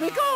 We go.